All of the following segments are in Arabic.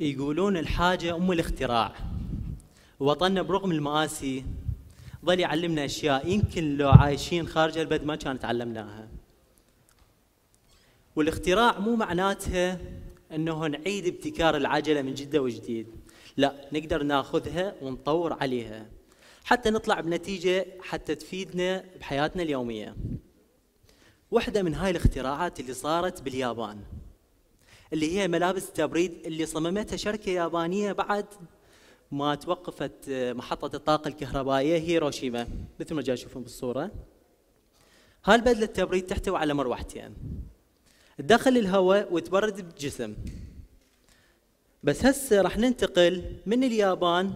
يقولون الحاجة أم الاختراع. وطننا برغم المآسي ظل يعلمنا أشياء يمكن لو عايشين خارج البلد ما كانت تعلمناها والاختراع مو معناتها أنه نعيد ابتكار العجلة من جدة وجديد. لا نقدر ناخذها ونطور عليها. حتى نطلع بنتيجة حتى تفيدنا بحياتنا اليومية. واحدة من هاي الاختراعات اللي صارت باليابان. اللي هي ملابس التبريد اللي صممتها شركة يابانية بعد ما توقفت محطة الطاقة الكهربائية هيروشيما. مثل ما جاي تشوفون بالصورة. هالبدلة التبريد تحتوي على مروحتين. تدخل الهواء وتبرد الجسم بس هسه راح ننتقل من اليابان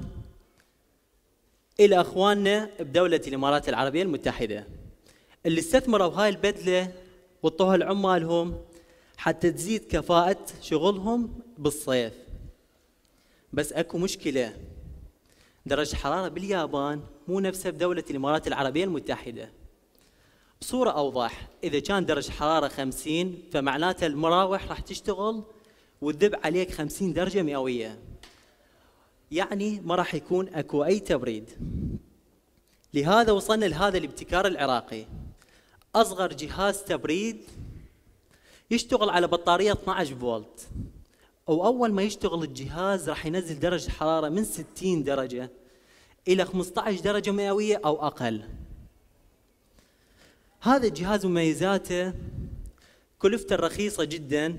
إلى أخواننا بدولة الإمارات العربية المتحدة. اللي استثمروا هاي البدلة وطوها لعمالهم حتى تزيد كفاءة شغلهم بالصيف. بس أكو مشكلة. درجة حرارة باليابان مو نفسها بدولة الإمارات العربية المتحدة. بصورة أوضح إذا كان درجة حرارة 50 فمعناته المراوح راح تشتغل وتذب عليك 50 درجة مئوية. يعني ما راح يكون أكو أي تبريد. لهذا وصلنا لهذا الابتكار العراقي. أصغر جهاز تبريد يشتغل على بطارية 12 فولت. أو أول ما يشتغل الجهاز راح ينزل درجة حرارة من 60 درجة إلى 15 درجة مئوية أو أقل. هذا الجهاز مميزاته كلفته الرخيصة جدا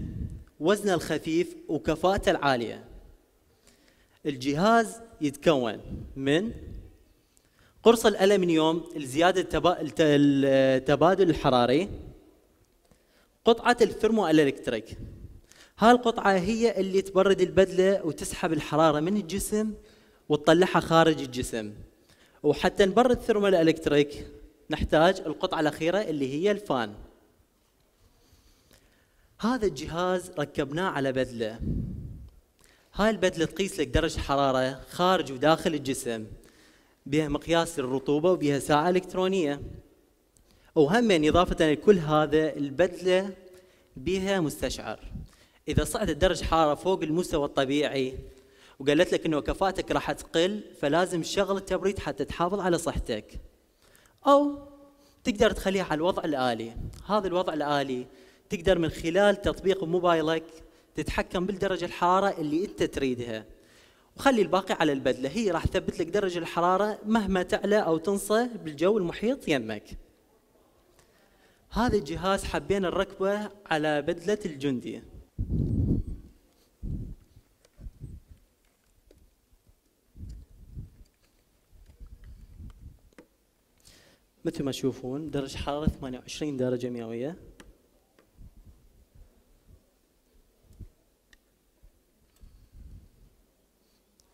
وزنه الخفيف وكفاءته العالية. الجهاز يتكون من قرص الألمنيوم لزيادة التبادل الحراري قطعة الثرمو الكتريك هاي القطعة هي اللي تبرد البدلة وتسحب الحرارة من الجسم وتطلعها خارج الجسم. وحتى نبرد ثرمو الكتريك نحتاج القطعة الأخيرة اللي هي الفان. هذا الجهاز ركبناه على بدلة. هاي البدلة تقيس لك درجة حرارة خارج وداخل الجسم بها مقياس الرطوبة وبها ساعة إلكترونية. وهم إضافة لكل هذا البدلة بها مستشعر. إذا صعدت درجة حرارة فوق المستوى الطبيعي وقالت لك إنه كفاءتك راح تقل فلازم تشغل التبريد حتى تحافظ على صحتك. أو تقدر تخليها على الوضع الآلي. هذا الوضع الآلي تقدر من خلال تطبيق موبايلك تتحكم بالدرجة الحراره اللي أنت تريدها. وخلي الباقي على البدلة. هي راح تثبت لك درجة الحرارة مهما تعلى أو تنصى بالجو المحيط يمك. هذا الجهاز حبينا نركبه على بدلة الجندي. مثل ما تشوفون درجة حرارة 28 درجة مئوية.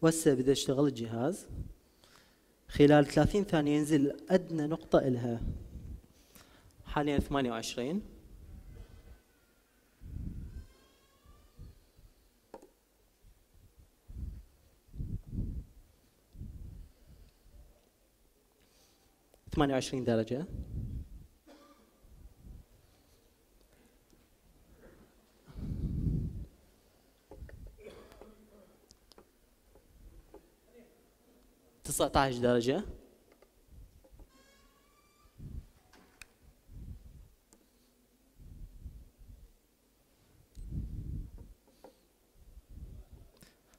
وهسه بدأ يشتغل الجهاز. خلال 30 ثانية ينزل أدنى نقطة إلها. حاليا 28 28 درجة. تسعة عشر درجة.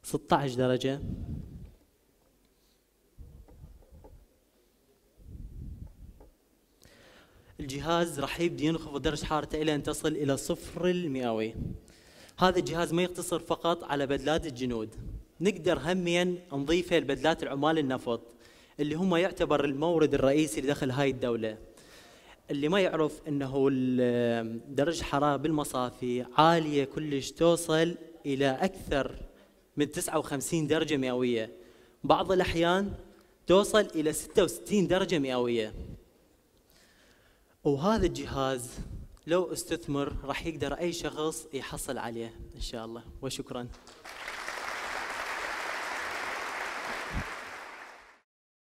ستة عشر درجة. الجهاز راح يبدي ينخفض درجة حرارته إلى أن تصل إلى صفر المئوي. هذا الجهاز ما يقتصر فقط على بدلات الجنود. نقدر هميا نضيفه لبدلات العمال النفط اللي هم يعتبر المورد الرئيسي لدخل هاي الدولة. اللي ما يعرف إنه درجة حرارة بالمصافي عالية كلش توصل إلى أكثر من 59 درجة مئوية. بعض الأحيان توصل إلى 66 درجة مئوية. وهذا الجهاز لو استثمر راح يقدر أي شخص يحصل عليه إن شاء الله. وشكرا.